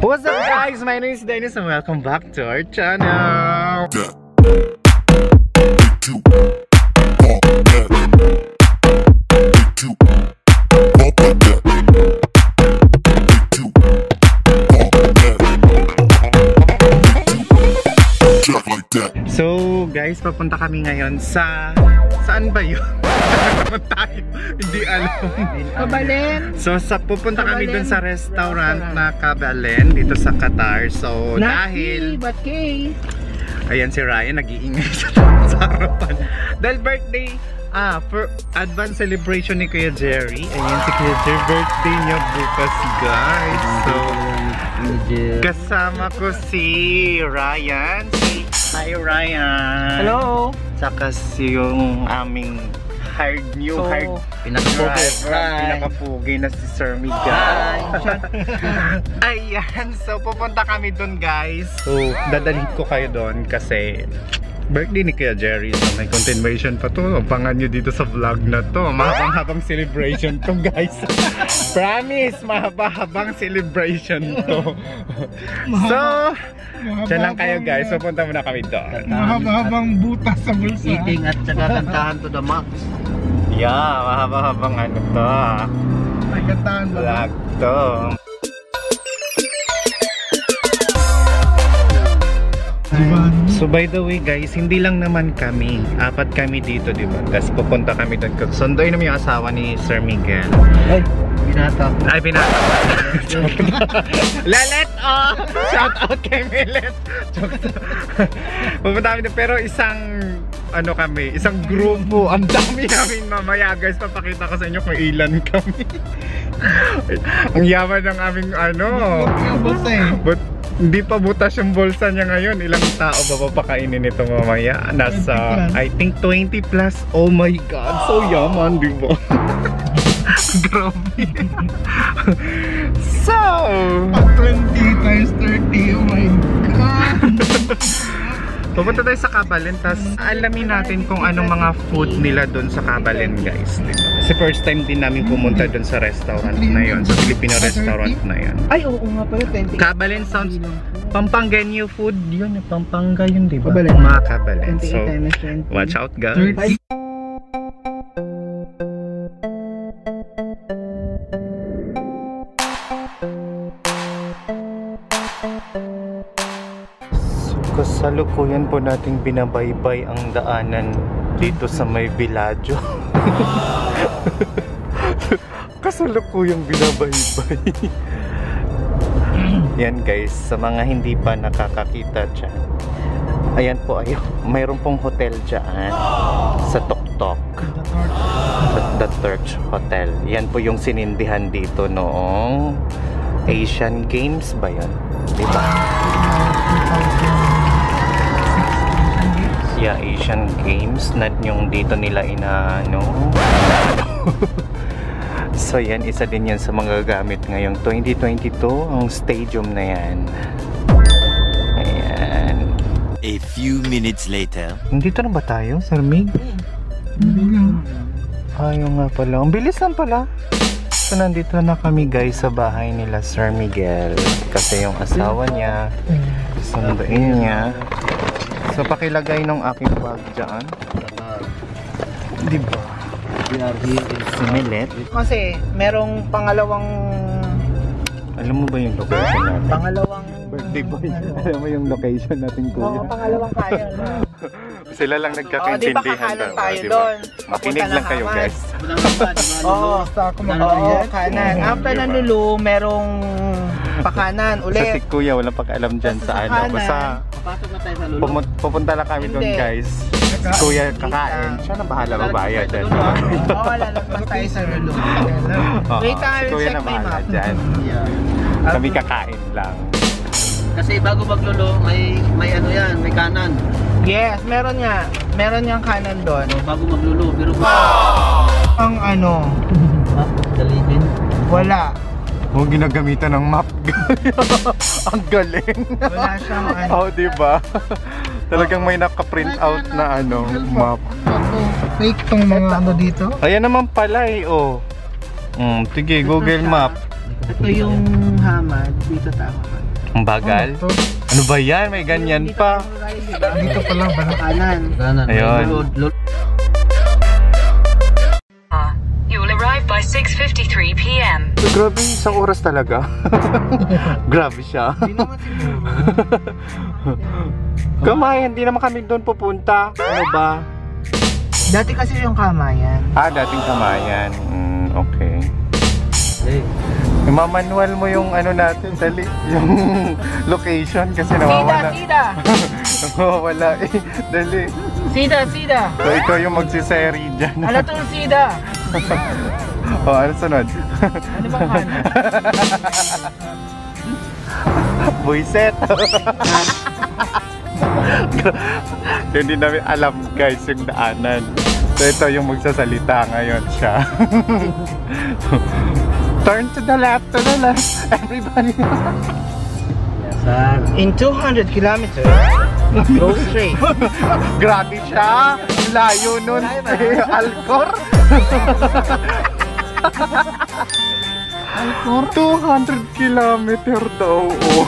What's up guys? My name is Dennis and welcome back to our channel. Guys, papunta kami ngayon sa... Saan ba yun? Naman tayo. Hindi alam. Kabalen. So sa pupunta kami dun sa restaurant Restaurant. na Kabalen dito sa Qatar. So dahil Ba't kay? ayan si Ryan nag-iingay sa, sa harapan. Dahil birthday Ah, for advance celebration ni Kuya Jerry. Ayan si Kuya Jerry, birthday niya bukas, guys. So, kasama ko si Ryan. Hi Ryan. Hello. Saka si yung aming hired, new So, hired pinakapugi. pinakapugi na si Sir Miguel. Ayan, so pupunta kami doon guys. So, dadalhin ko kayo doon kasi birthday ni Kuya Jerry. So, may continuation pa to. Abangan nyo dito sa vlog na to. Mahabang-habang celebration to guys. Promise, mahaba-habang celebration to. so, dyan lang kayo guys. So, punta muna kami doon. Mahaba-habang butas sa bulsa. Eating at saka kantahan to the max. Yeah, mahaba-habang ano to. ah. May kantahan ba? Vlog to. So by the way guys, hindi lang naman kami. Apat kami dito, di ba? Tapos pupunta kami doon. Sundoy naman yung asawa ni Sir Miguel. Ay, binata. Ay, pinata. Lelet! Oh! Shout out kay Milet! Pupunta kami doon. Pero isang, ano kami, isang grupo. Ang dami namin mamaya guys. Papakita ko sa inyo kung ilan kami. Ang yaman ng aming ano. Eh. But hindi pa butas yung bulsa niya ngayon. Ilang tao ba papakainin nito mamaya? Nasa, 20 plus. I think 20 plus. Oh my God, so yaman, di ba? Grabe. so, Pag 20 times 30, oh my God. Pupunta tayo sa Kabalen, tas alamin natin kung anong mga food nila doon sa Kabalen, guys. Di ba? Kasi first time din namin pumunta doon sa restaurant na yon, sa Filipino restaurant na yon. Ay, oo nga pala, 20. Kabalen sounds Pampanganyo food yun, Pampanga yun, di ba? Kabalen. Mga Kabalen. 28 So, times 20. watch out guys. Kasalukuyan po nating binabaybay ang daanan dito sa may Villaggio. kasalukuyang binabaybay. Yan guys, sa mga hindi pa nakakakita dyan. Ayan po, ayo. Mayroon pong hotel dyan sa Toktok. The Turch Hotel. Yan po yung sinindihan dito noong Asian Games ba yun? Diba? Yeah, Asian Games na yung dito nila inaano. so yan, isa din yan sa mga gamit ngayong 2022, ang stadium na yan. Ayan. A few minutes later. Nandito na ba tayo, Sir Mig? Ayaw nga pala. Ang bilis lang pala. So, nandito na kami guys sa bahay nila Sir Miguel. Kasi yung asawa niya, sunduin niya. So, pakilagay nung aking bag dyan. Di ba? Si Milet. Kasi, merong pangalawang... Alam mo ba yung location natin? Pangalawang... Birthday boy. Alam mo yung location natin, Oo, pangalawang kaya. Sila lang Oo, di ba nagkakaintindihan daw, tayo di ba? doon? Makinig lang ng kayo guys. Oo. Basta ako Oo, magbayad. kanan. Oo, After diba? ng Lulu, merong pakanan Sa si ulit. Kuya, walang pakialam dyan sa sa ano. kanan. Basta Na tayo sa Lulu. pumun- pupunta lang kami doon guys. Kuya kakain. Siya na bahala babayad dyan. Oo, lalagpas tayo sa Lulu. Oo, Wait, ah, si Kuya check na my map. dyan. Kami kakain lang. Kasi bago maglulo, may may ano yan, may kanan. Yes, meron nga. Meron niyang kanan doon. So, bago maglulo, pero Ang ano, ha, dalitin. wala. Huwag ginagamitan ng map. Ang galing. Wala siyang ano. oh, di ba? Talagang may naka-print out na ano, map. Fake tong mga ano dito. Ayan naman pala eh, oh. Mm, sige, Google Map. Ito yung hamad. Dito tama ka. Ang bagal? Oh. Ano ba yan? May ganyan pa. Dito pa lang ba? Kanan. Kanan. Ayun. 6.53 p.m. Grabe, isang oras talaga. Grabe siya. Hindi naman siguro. Kamayan, hindi naman kami doon pupunta. Ano ba? Dati kasi yung kamayan. Ah, dating kamayan. Mm, okay. Hey. Imamanual mo yung ano natin, dali. Yung location kasi Sida, nawawala. sida! Nawawala eh. Dali. Sida, sida! So, ikaw yung magsiseri dyan. Ala tong sida! O, ano sunod? Ano bang kanan? Buiset. Hindi namin alam guys yung daanan. So ito yung magsasalita ngayon siya. Turn to the left, to the left. Everybody. Saan? In 200 kilometers, go straight. Grabe siya. Layo nun. Eh, Alcor. Alcor? 200 kilometer daw. Oh.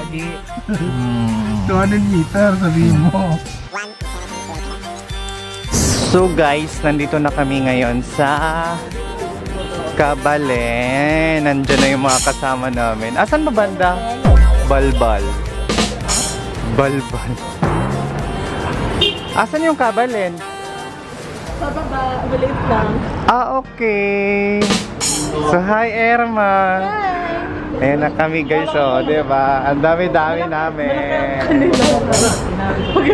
Adi. 200 meter, sabihin mo. So guys, nandito na kami ngayon sa Kabalen. Nandiyan na yung mga kasama namin. Asan ba banda? Balbal. Balbal. Asan yung Kabalen? Pababa, maliit lang. Ah, okay. So, hi Erma. Ayan na kami guys, oh, di ba? Ang dami-dami namin.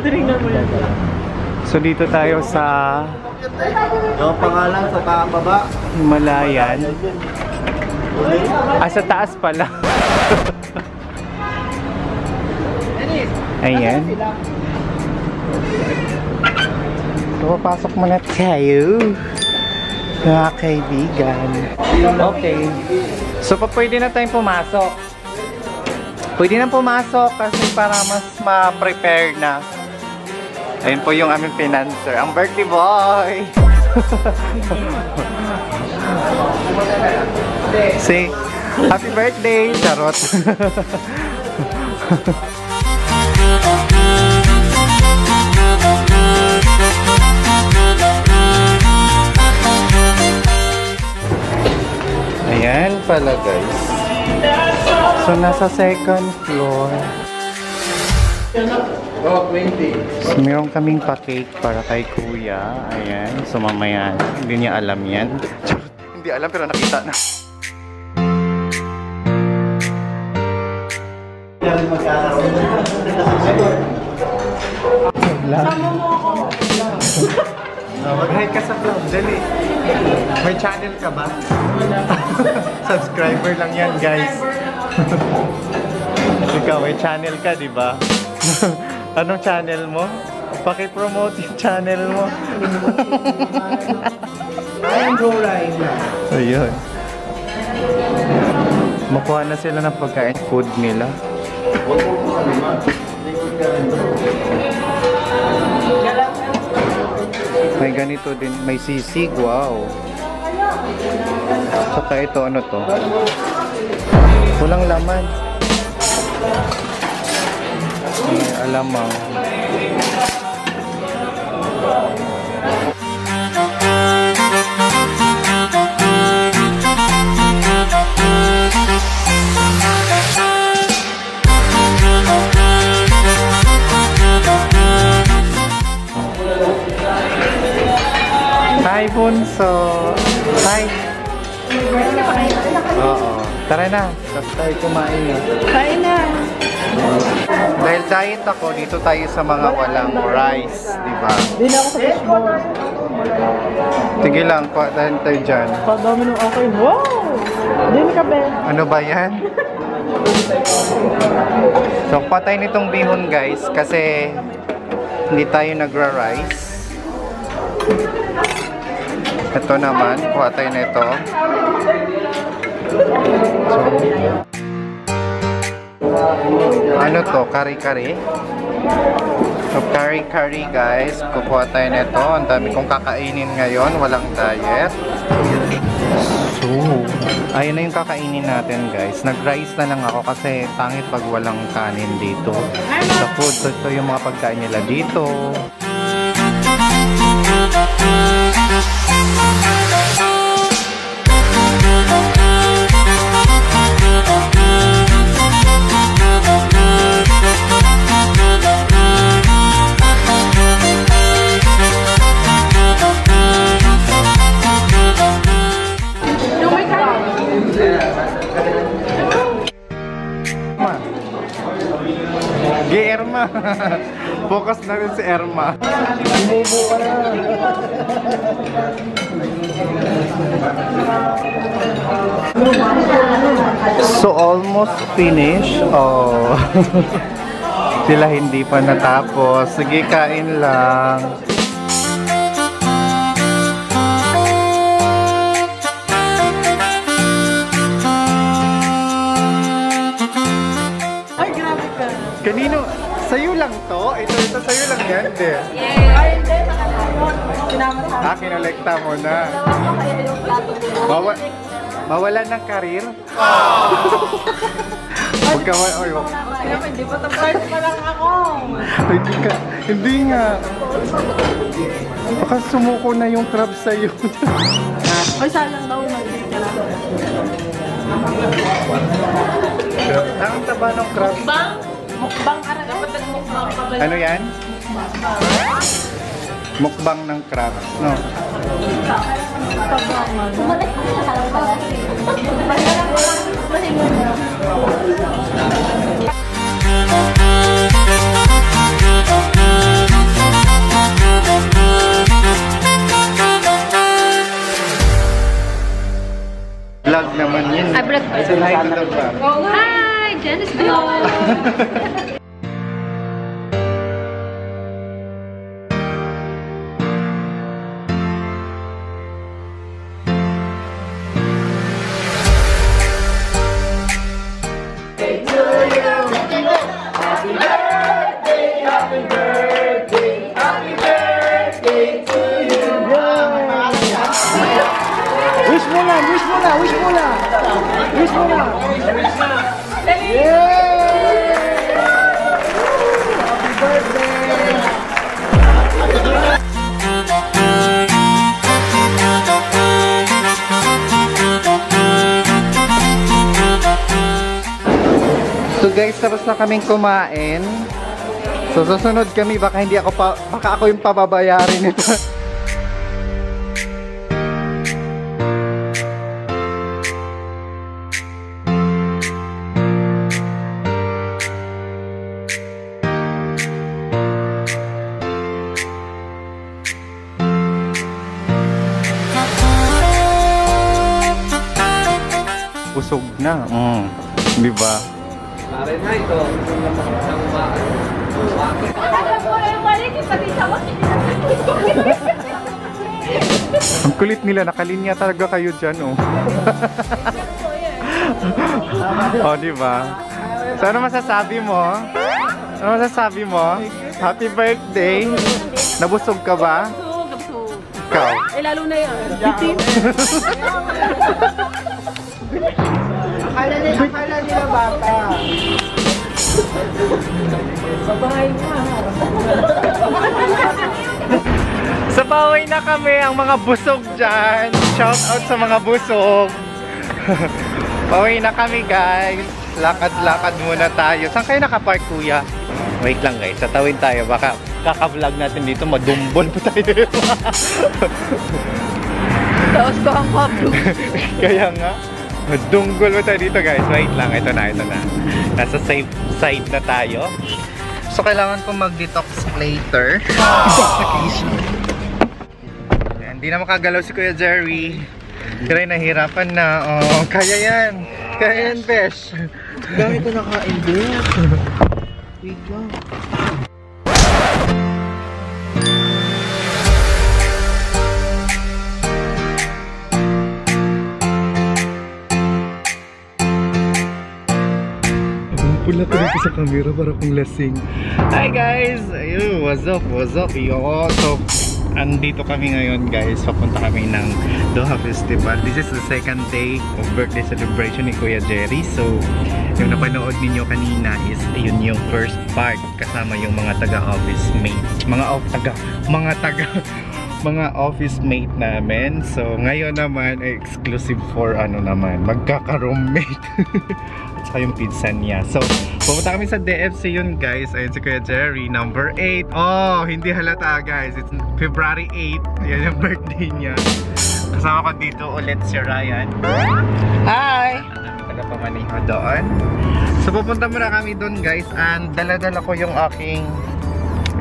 Tinignan mo yan. So, dito tayo sa Yung pangalan sa baba. Himalayan. Ah, sa taas pala. Ayan. So, papasok muna tayo. Mga kaibigan. Okay. So, pwede na tayong pumasok. Pwede na pumasok kasi para mas ma-prepare na. Ayun po yung aming financer. Ang birthday boy! Say, happy birthday! Charot! pala guys. So nasa second floor. Oh, 20. So, meron kaming pa-cake para kay kuya. Ayan. So mamaya, hindi niya alam yan. Hindi alam pero nakita na. Mag-hi ka sa vlog, dali. May channel ka ba? Subscriber lang yan, guys. Ikaw, may channel ka, di ba? Anong channel mo? Paki-promote yung channel mo. I'm go right now. Ayun. Makuha na sila ng pagkain. Food nila. May ganito din. May sisig. Wow. Saka ito, ano to? Walang laman. May alamang. Bunso! Hi! Oo. Tara na. Tapos tayo kumain na. Kain na. Dahil diet ako, dito tayo sa mga walang rice, di ba? Hindi na ako sa fishbowl. Sige lang, pa dahil tayo dyan. Pag-dami ng okay. Wow! Din ka. Ano ba yan? So, patay nitong bihon guys kasi hindi tayo nagra-rice. Ito naman, kuha tayo nito. So, ano to? Kari-kari? So, kari-kari guys. Kukuha tayo nito. Ang dami kong kakainin ngayon. Walang diet. So, ayun na yung kakainin natin guys. Nag-rice na lang ako kasi pangit pag walang kanin dito. Sa food, so ito yung mga pagkain nila dito. Finish. Oh. Sila hindi pa natapos. Sige, kain lang. Ay, grabe ka. Kanino? Sa'yo lang to? Ito, ito sa'yo lang yan, de. Ay, hindi. Ah, kinolekta mo na. Bawa mawalan ng karir? Huwag ka, oy, wag- Kaya hindi pa tapos pa lang ako. hindi ka, hindi nga. Baka sumuko na yung crab sa'yo. Ay, sayang daw. Ang taba ng crab. Mukbang? Mukbang ka na. Dapat nagmukbang ka ba? Ano yan? Mukbang ng crab. No. Vlog naman yun. Ay, vlog pa. Say hi to the vlog. Hi! Janice Vlog! na, wish mo na, wish mo na. Wish mo na. So guys, tapos na kaming kumain. So susunod kami, baka hindi ako pa, baka ako yung pababayarin nito. Na. Mm. Di ba? Ang kulit nila, nakalinya talaga kayo dyan, oh. oh, di ba? So, ano masasabi mo? Ano masasabi mo? Happy birthday! Nabusog ka ba? Busog, busog. Ikaw? Eh, lalo na yan. Bitin. Akala nila, akala nila bata. Sabay na. Sa baway na kami ang mga busog dyan. Shout out sa mga busog. Baway na kami guys. Lakad-lakad muna tayo. Saan kayo nakapark kuya? Wait lang guys, tatawid tayo. Baka kaka-vlog natin dito, madumbol pa tayo. Taos ko ang kablo. Kaya nga, madunggol pa tayo dito guys. Wait lang, ito na, ito na. Nasa safe side na tayo. So, kailangan ko mag-detox later. Ayan, Hindi na makagalaw si Kuya Jerry. Pero nahirapan na. Oh, kaya yan. Kaya yan, Besh. Dami ko nakain din. Wait lang. Pula talaga sa camera para kung lasing. Hi guys! Ayun, what's up, what's up? Yo, so, andito kami ngayon guys. Papunta kami ng Doha Festival. This is the second day of birthday celebration ni Kuya Jerry. So, yung napanood ninyo kanina is yun yung first part kasama yung mga taga-office mates. Mga off taga, mga taga mga office mate namin. So, ngayon naman exclusive for ano naman, magkaka-roommate. At saka yung pinsan niya. So, pumunta kami sa DFC yun guys. Ayun si Kuya Jerry, number 8. Oh, hindi halata guys. It's February 8. Yan yung birthday niya. Kasama ko dito ulit si Ryan. Hi! Taga pamaniho doon. So, pupunta muna kami doon guys. And dala-dala ko yung aking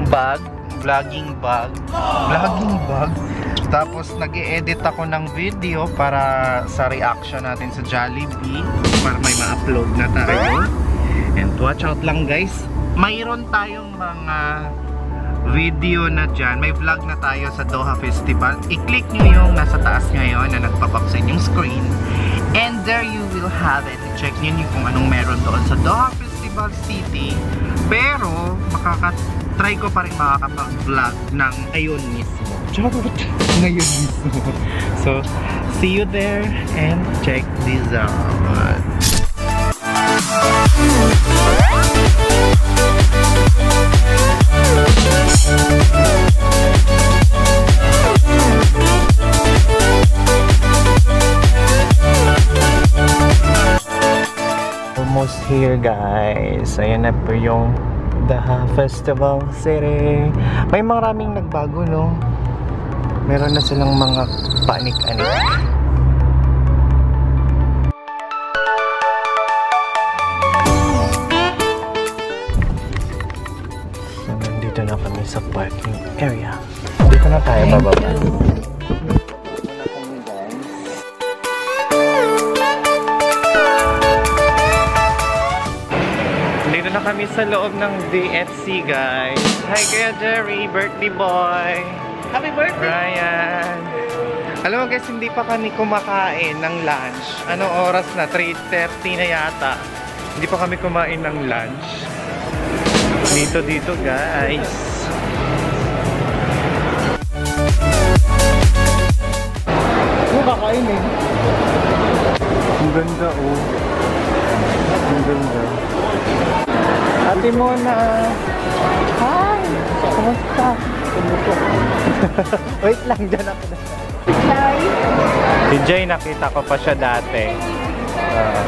bag vlogging bag vlogging bag tapos nag edit ako ng video para sa reaction natin sa Jollibee para may ma-upload na tayo. And watch out lang guys. Mayroon tayong mga video na dyan. May vlog na tayo sa Doha Festival. I-click nyo yung nasa taas ngayon na nagpapap sa screen. And there you will have it. Check nyo nyo kung anong meron doon sa Doha Festival City. Pero makaka try ko pa rin makakapag-vlog ng ayun mismo. Charot! Ngayon mismo. So, see you there and check this out. Almost here guys. Ayan na po yung Daha Festival City. May maraming nagbago, no? Meron na silang mga panik-anik. So, nandito na kami sa parking area. Dito na tayo bababa. Dito na kami sa loob ng DFC, guys. Hi, Kuya Jerry, birthday boy. Happy birthday! Ryan. Alam mo guys, hindi pa kami kumakain ng lunch. Anong oras na? 3.30 na yata. Hindi pa kami kumain ng lunch. Dito, dito guys. Ano kakain eh? Ang ganda oh. Ang ganda. Ate Mona. Hi! Kumusta? Kumusta? Wait lang, dyan ako na. Si Jay, nakita ko pa siya dati. Ah.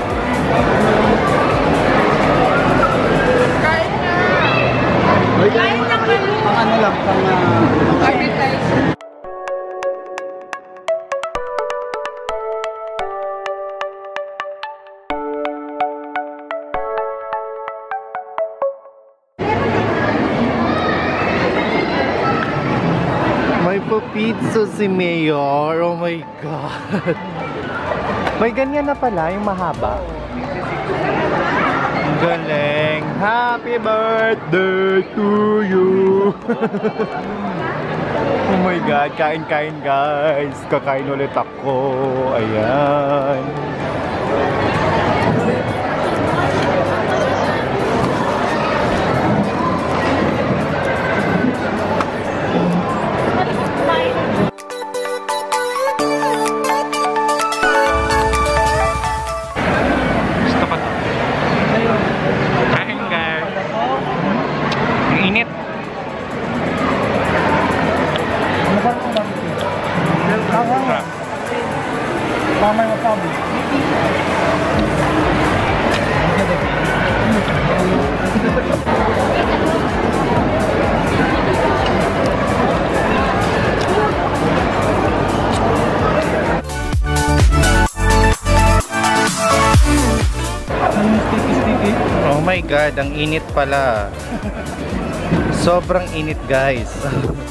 Pang ano lang, pang... ah, May pa-pizza si Mayor. Oh my God. May ganyan na pala, yung mahaba. Galing. Happy birthday to you. oh my God. Kain-kain guys. Kakain ulit ako. Ayan. God, ang init pala. Sobrang init guys.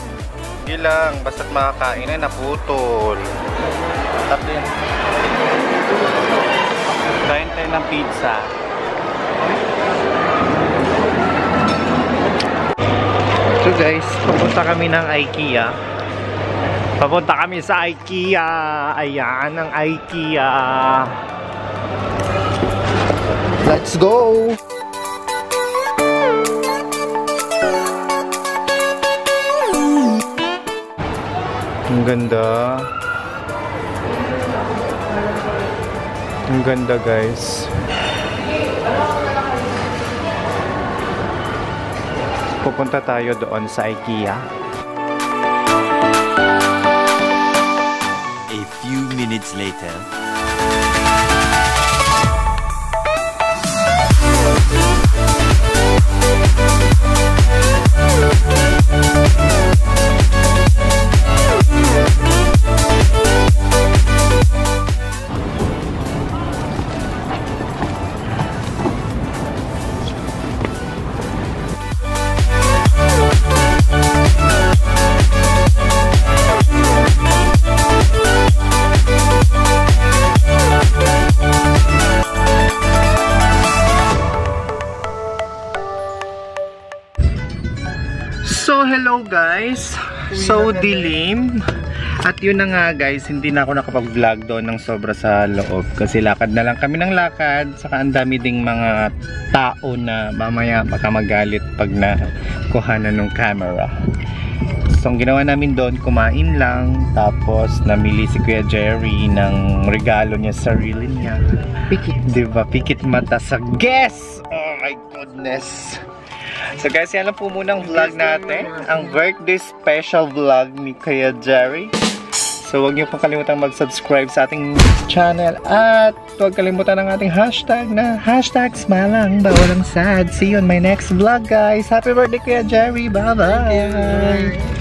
Hindi lang, basta't makakain na naputol. Tatlo yan. Kain tayo ng pizza. So guys, papunta kami ng IKEA. Papunta kami sa IKEA. Ayan ang IKEA. Let's go! Ang ganda. Ang ganda guys. Pupunta tayo doon sa IKEA. A few minutes later. Guys! So, dilim. At yun na nga guys, hindi na ako nakapag-vlog doon ng sobra sa loob. Kasi lakad na lang kami ng lakad. Saka ang dami ding mga tao na mamaya baka magalit pag nakuha na ng camera. So, ang ginawa namin doon, kumain lang. Tapos, namili si Kuya Jerry ng regalo niya sa sarili niya. Pikit, di ba? Pikit mata sa guest! Oh my goodness! So guys, yan lang po muna ang vlog natin. Ang birthday special vlog ni Kuya Jerry. So huwag niyo pong kalimutan mag-subscribe sa ating channel at huwag kalimutan ang ating hashtag na hashtag smalang bawal ang sad. See you on my next vlog guys. Happy birthday Kuya Jerry. Bye-bye.